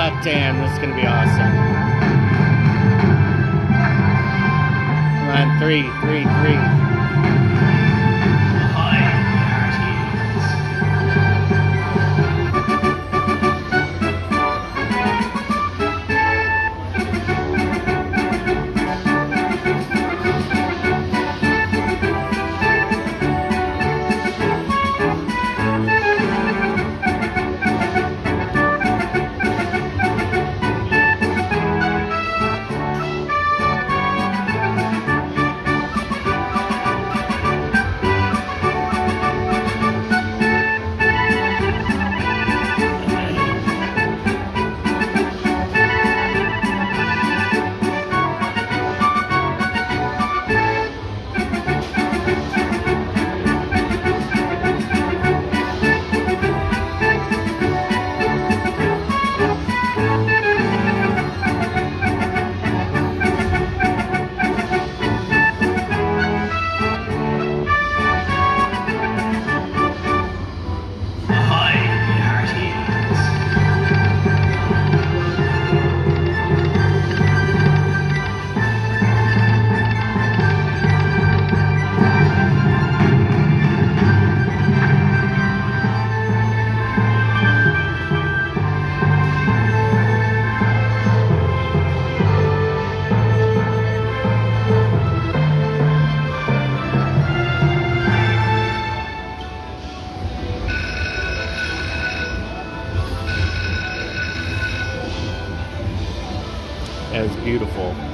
Damn, this is gonna be awesome. Come on, three, three, three. Was beautiful.